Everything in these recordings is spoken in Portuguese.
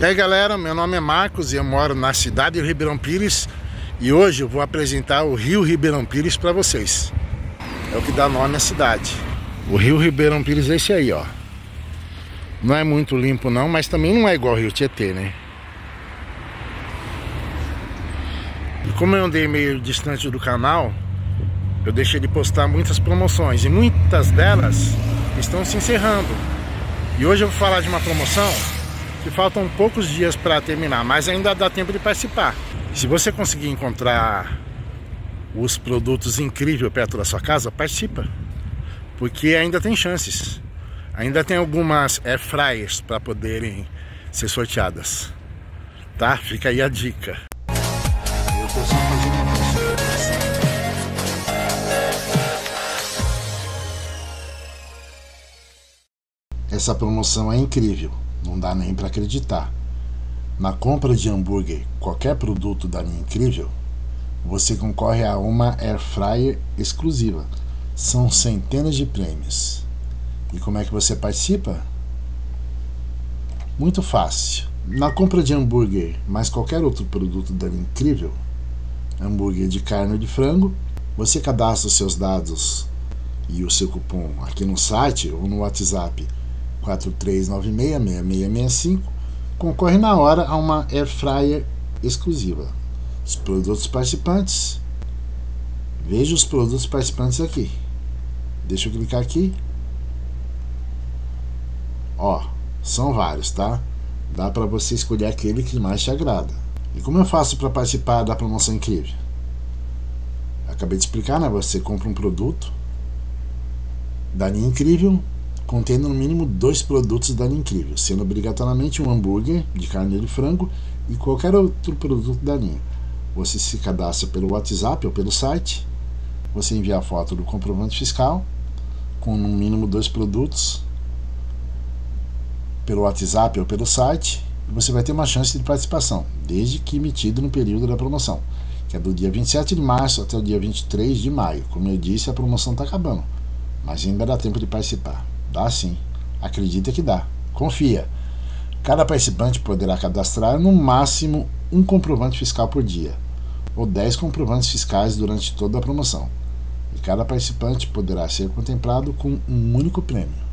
E aí galera, meu nome é Marcos e eu moro na cidade de Ribeirão Pires e hoje eu vou apresentar o Rio Ribeirão Pires para vocês. É o que dá nome à cidade. O Rio Ribeirão Pires é esse aí, ó. Não é muito limpo não, mas também não é igual o Rio Tietê, né? E como eu andei meio distante do canal, eu deixei de postar muitas promoções e muitas delas estão se encerrando. E hoje eu vou falar de uma promoção que faltam poucos dias para terminar, mas ainda dá tempo de participar. Se você conseguir encontrar os produtos incríveis perto da sua casa, participa. Porque ainda tem chances. Ainda tem algumas air fryers para poderem ser sorteadas. Tá? Fica aí a dica. Essa promoção é incrível não dá nem para acreditar. Na compra de hambúrguer, qualquer produto da linha Incrível, você concorre a uma air fryer exclusiva. São centenas de prêmios. E como é que você participa? Muito fácil. Na compra de hambúrguer, mais qualquer outro produto da linha Incrível, hambúrguer de carne ou de frango, você cadastra os seus dados e o seu cupom aqui no site ou no WhatsApp 43966665 concorre na hora a uma air fryer exclusiva. Os produtos participantes. Veja os produtos participantes aqui. Deixa eu clicar aqui. Ó, são vários, tá? Dá para você escolher aquele que mais te agrada. E como eu faço para participar da promoção incrível? Acabei de explicar, né? Você compra um produto da linha incrível contendo no mínimo dois produtos da linha Incrível, sendo obrigatoriamente um hambúrguer de carne de frango e qualquer outro produto da linha. Você se cadastra pelo WhatsApp ou pelo site, você envia a foto do comprovante fiscal com no mínimo dois produtos pelo WhatsApp ou pelo site e você vai ter uma chance de participação, desde que emitido no período da promoção, que é do dia 27 de março até o dia 23 de maio. Como eu disse, a promoção está acabando, mas ainda dá tempo de participar. Dá sim. Acredita que dá. Confia. Cada participante poderá cadastrar no máximo um comprovante fiscal por dia, ou 10 comprovantes fiscais durante toda a promoção. E cada participante poderá ser contemplado com um único prêmio.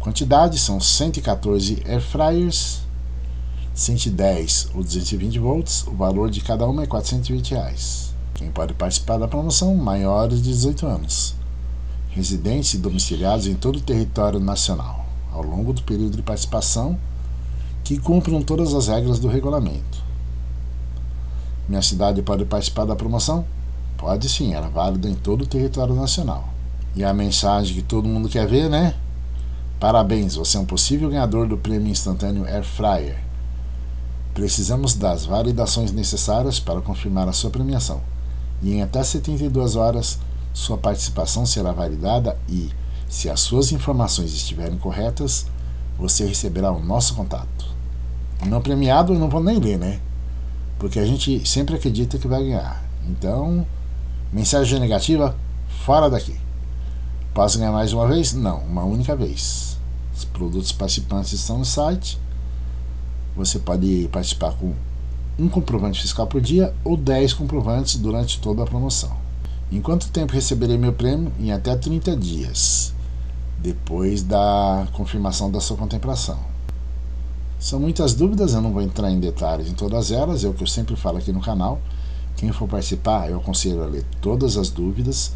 Quantidade são 114 air fryers, 110 ou 220 volts. O valor de cada uma é 420 reais. Quem pode participar da promoção? Maiores de 18 anos residentes e domiciliados em todo o território nacional, ao longo do período de participação, que cumpram todas as regras do regulamento. Minha cidade pode participar da promoção? Pode sim, ela é válida em todo o território nacional. E a mensagem que todo mundo quer ver, né? Parabéns, você é um possível ganhador do prêmio instantâneo Air Fryer. Precisamos das validações necessárias para confirmar a sua premiação. E em até 72 horas sua participação será validada e, se as suas informações estiverem corretas, você receberá o nosso contato. Não premiado eu não vou nem ler, né? Porque a gente sempre acredita que vai ganhar. Então, mensagem negativa, fora daqui. Posso ganhar mais uma vez? Não, uma única vez. Os produtos participantes estão no site. Você pode participar com um comprovante fiscal por dia ou 10 comprovantes durante toda a promoção. Em quanto tempo receberei meu prêmio? Em até 30 dias, depois da confirmação da sua contemplação. São muitas dúvidas, eu não vou entrar em detalhes em todas elas, é o que eu sempre falo aqui no canal. Quem for participar, eu aconselho a ler todas as dúvidas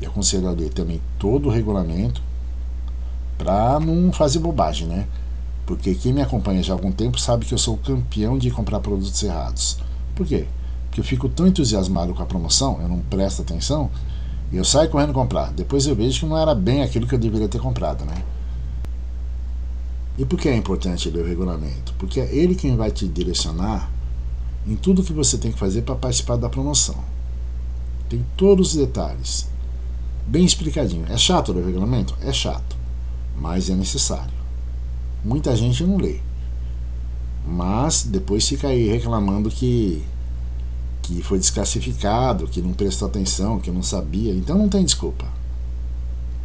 e aconselho a ler também todo o regulamento para não fazer bobagem, né? Porque quem me acompanha já há algum tempo sabe que eu sou campeão de comprar produtos errados. Por quê? Que eu fico tão entusiasmado com a promoção, eu não presto atenção, e eu saio correndo comprar. Depois eu vejo que não era bem aquilo que eu deveria ter comprado, né? E por que é importante ler o regulamento? Porque é ele quem vai te direcionar em tudo que você tem que fazer para participar da promoção. Tem todos os detalhes. Bem explicadinho. É chato ler o regulamento? É chato. Mas é necessário. Muita gente não lê. Mas depois fica aí reclamando que que foi desclassificado, que não prestou atenção, que não sabia. Então não tem desculpa.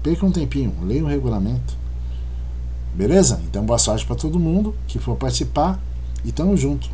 Perca um tempinho, leia o regulamento. Beleza? Então boa sorte para todo mundo que for participar e tamo junto.